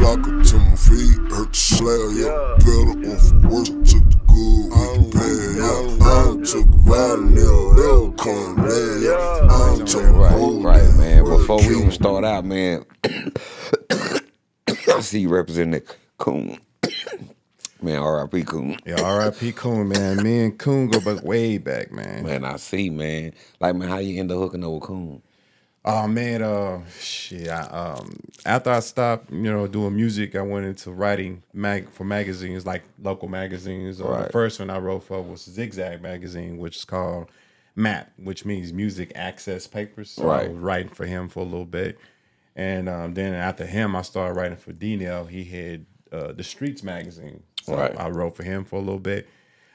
block her to my feet, hurt the slab, yeah. Better off worse, took the good, we can pay, yeah. I don't took violent, they'll come there, yeah. I don't took Right, right, man. Before we even start out, man, I see you representing Kuwn. Man, R.I.P. Kuwn. Yeah, R.I.P. Kuwn, man. Me and Kuwn go back way back, man. Man, I see, man. Like, man, how you end up hooking up with Kuwn? Oh man, uh, shit. I, um, after I stopped, you know, doing music, I went into writing mag for magazines, like local magazines. Uh, The first one I wrote for was Zigzag magazine, which is called MAP, which means Music Access Papers. So I Right. was writing for him for a little bit, and um, then after him, I started writing for D-Nell. He had uh, the Streets magazine, so Right. I wrote for him for a little bit.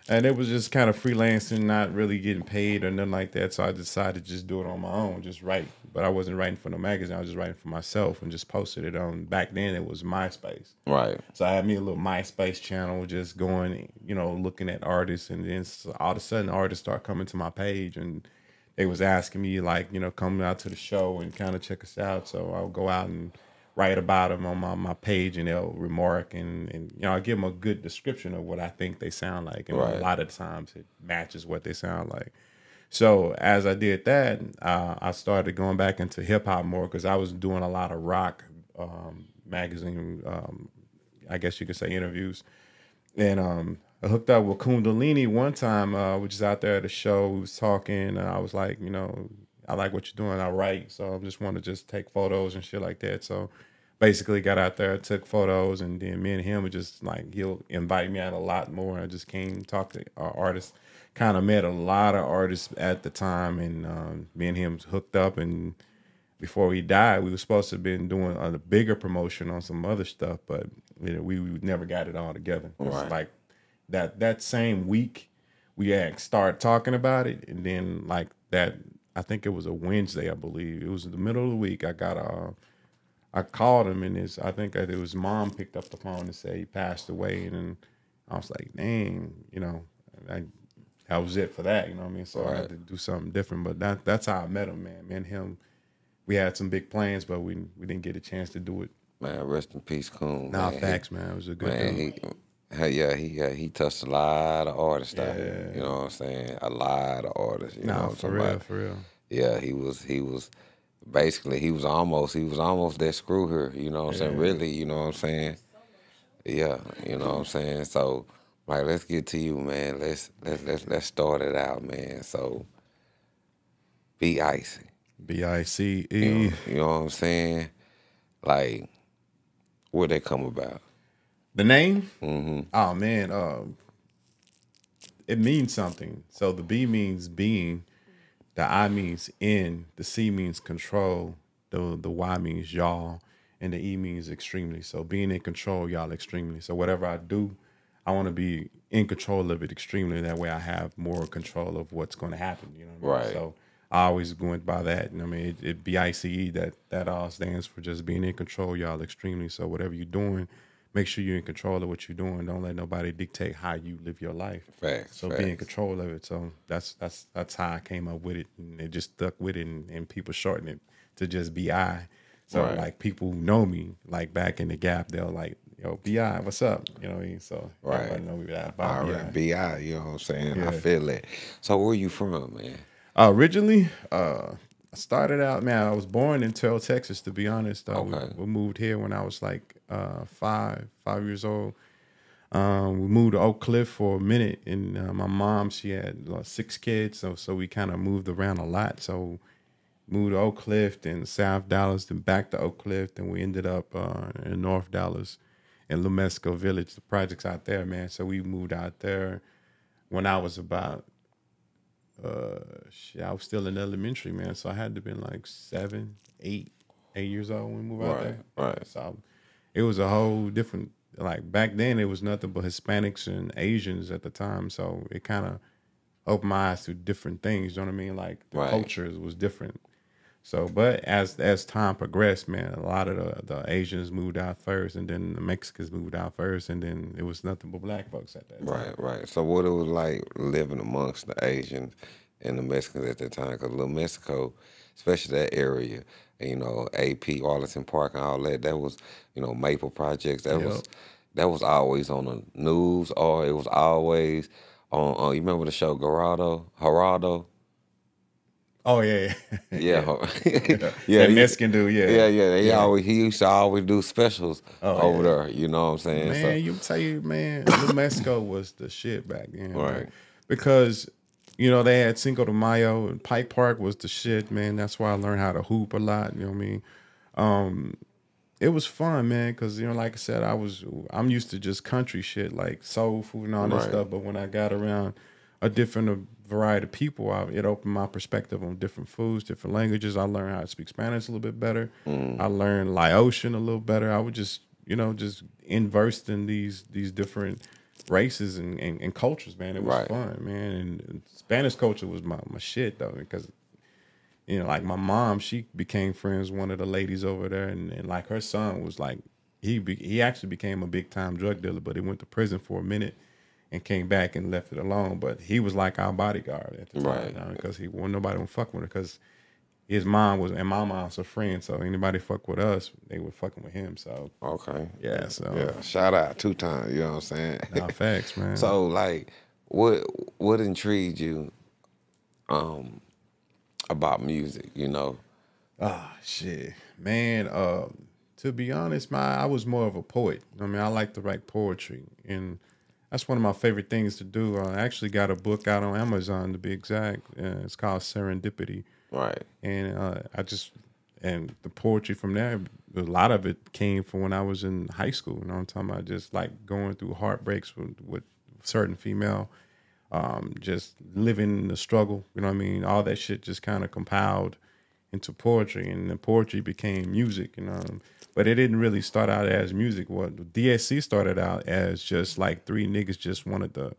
And it was just kind of freelancing, not really getting paid or nothing like that. So I decided to just do it on my own, just write. But I wasn't writing for no magazine. I was just writing for myself and just posted it on. Back then, it was MySpace. Right. So I had me a little MySpace channel, just going, you know, looking at artists, and then all of a sudden, artists start coming to my page, and they was asking me like, you know, come out to the show and kind of check us out. So I'll go out and write about them on my, my page, and they'll remark, and and you know, I give them a good description of what I think they sound like, and Right. a lot of times it matches what they sound like. So as I did that, uh, I started going back into hip hop more because I was doing a lot of rock um, magazine, um, I guess you could say interviews, and um, I hooked up with Kundalini one time, uh, which is out there at a show. We was talking, and I was like, you know, I like what you're doing. I write, so I just want to just take photos and shit like that. So basically, got out there, took photos, and then me and him would just like he'll invite me out a lot more. I just came talk to our artists. Kind of met a lot of artists at the time, and um, me and him hooked up. And before he died, we were supposed to have been doing a bigger promotion on some other stuff, but you know, we, we never got it all together. It's Like that that same week, we had started talking about it, and then like that, I think it was a Wednesday, I believe. It was in the middle of the week. I got a, I called him, and his I think it was mom picked up the phone and said he passed away, and then I was like, dang, you know, I, that was it for that, you know what I mean? So I had to do something different, but that that's how I met him, man. Me and him, we had some big plans, but we we didn't get a chance to do it. Man, rest in peace, Kuwn. Nah, man. facts, man. It was a good Man, he, hey, yeah, he uh, he touched a lot of artists Yeah. You know what I'm saying? A lot of artists. You know Nah, what I'm for real, about? for real. Yeah, he was he was basically he was almost he was almost that screw here, you know what I'm saying? Really, you know what I'm saying? Yeah, you know what I'm saying? So like let's get to you, man. Let's let's let's let's start it out, man. So be icy. B I C You E. know, you know what I'm saying? Like where they come about. The name? hmm Oh man, um, it means something. So the B means being, the I means in, the C means control, the the Y means y'all, and the E means extremely. So being in control, y'all extremely. So whatever I do, I want to be in control of it extremely. That way, I have more control of what's going to happen. You know, what I mean? Right. So I always went by that. And I mean, it, it B I C E. That that all stands for just being in control, y'all extremely. So whatever you're doing, make sure you're in control of what you're doing. Don't let nobody dictate how you live your life. Facts. So facts. be in control of it. So that's that's that's how I came up with it, and it just stuck with it, and, and people shorten it to just Bi. So Right. like people who know me, like back in the Gap, they'll like, yo, Bi, what's up? You know what I mean? So Right. everybody know me that All about Bi. you know what I'm saying? I feel it. So where you from, man? Uh, originally, uh, I started out, man. I was born in Terrell, Texas. To be honest, uh, we- we, moved here when I was like uh, five, five years old. Um, we moved to Oak Cliff for a minute, and uh, my mom she had uh, six kids, so so we kind of moved around a lot. So moved to Oak Cliff, then South Dallas, then back to Oak Cliff, then we ended up uh, in North Dallas, in Lumesco Village. The projects out there, man. So we moved out there when I was about uh shit, I was still in elementary, man. So I had to been like seven, eight, eight years old when we moved out Right, there. right. So it was a whole different like back then it was nothing but Hispanics and Asians at the time. So it kind of opened my eyes to different things. You know what I mean? Like the Right. cultures was different. So, but as as time progressed, man, a lot of the, the Asians moved out first, and then the Mexicans moved out first, and then it was nothing but black folks at that time. Right, right. So what it was like living amongst the Asians and the Mexicans at that time. Because Little Mexico, especially that area, and, you know, AP, Arlington Park, and all that, that was, you know, Maple Projects. That was that was always on the news, or it was always on. Uh, you remember the show Geraldo, Geraldo? Oh yeah, yeah, Yeah, yeah. yeah, Mexican dude, yeah, Yeah, yeah. He Yeah. always he used to always do specials Oh, over yeah. there. You know what I'm saying? Man, So- you tell you, man, New Mexico was the shit back then, man. Right. Because you know they had Cinco de Mayo and Pike Park was the shit, man. That's why I learned how to hoop a lot. You know what I mean? Um, it was fun, man. Because you know, like I said, I was I'm used to just country shit like soul food and all that Right. stuff. But when I got around a different uh, variety of people, I, it opened my perspective on different foods, different languages. I learned how to speak Spanish a little bit better. I learned Laotian a little better. I would just, you know, just inversed in these these different races and, and, and cultures, man. It was Right. fun, man. And, Spanish culture was my, my shit though, because you know, like my mom, she became friends with one of the ladies over there, and, and like her son was like, he be, he actually became a big time drug dealer, but he went to prison for a minute and came back and left it alone. But he was like our bodyguard at the time, Right. Because he well, nobody would fuck with him because his mom was and my mom's a friend, so anybody fuck with us, they were fucking with him. So okay. yeah, so Yeah. Shout out two times. You know what I'm saying? nah, facts, man. So like, what what intrigued you, um, about music? You know. Ah, shit, man. Um, to be honest, my I was more of a poet. I mean, I like to write poetry, and that's one of my favorite things to do. I actually got a book out on Amazon, to be exact. Uh, it's called Serendipity, Right. and uh, I just and the poetry from there. A lot of it came from when I was in high school. You know, I'm talking about just like going through heartbreaks with, with certain female um, just living the struggle. You know what I mean? All that shit just kind of compiled into poetry, and the poetry became music. You know, but it didn't really start out as music. What DSC started out as just like three niggas just wanted to,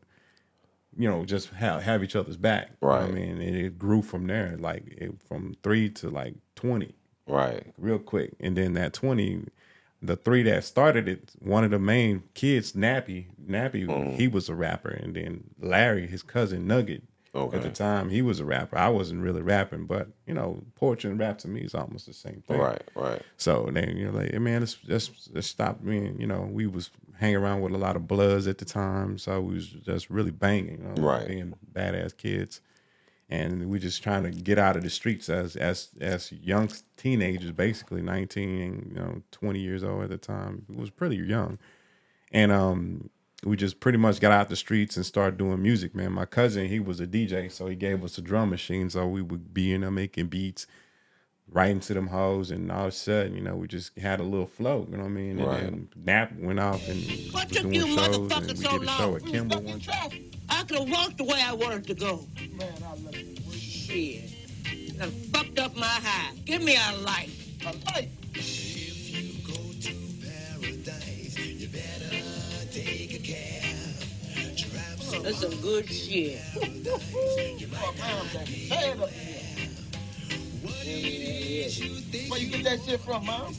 you know, just have have each other's back. Know I mean, and it grew from there, like it, from three to like twenty Right. real quick. And then that 20, the three that started it, one of the main kids, Nappy, Nappy, mm-hmm. he was a rapper. And then Larry, his cousin Nugget, at the time, he was a rapper. I wasn't really rapping, but you know, poetry and rap to me is almost the same thing. Right. Right. So then you're like, hey, man, let's, let's let's stop you know, we was hanging around with a lot of bloods at the time, so we was just really banging, you know, Right. being badass kids, and we just trying to get out of the streets as as as young teenagers, basically 19, you know, 20 years old at the time. It was pretty young, and um, we just pretty much got out the streets and started doing music. Man, my cousin he was a DJ, so he gave us a drum machine, so we would be in there making beats writing to them hoes, and all of a sudden, you know, we just had a little flow, you know what I mean? And Right. then Nap went off and What was took doing you shows, and we motherfuckers so did a show at Kimball one time. I could have walked the way I wanted to go. Man, I love you. Shit. I fucked up my high. Give me a light. A light? That's some good shit. Where you get that shit from, mom?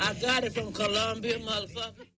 I got it from Colombia, motherfucker.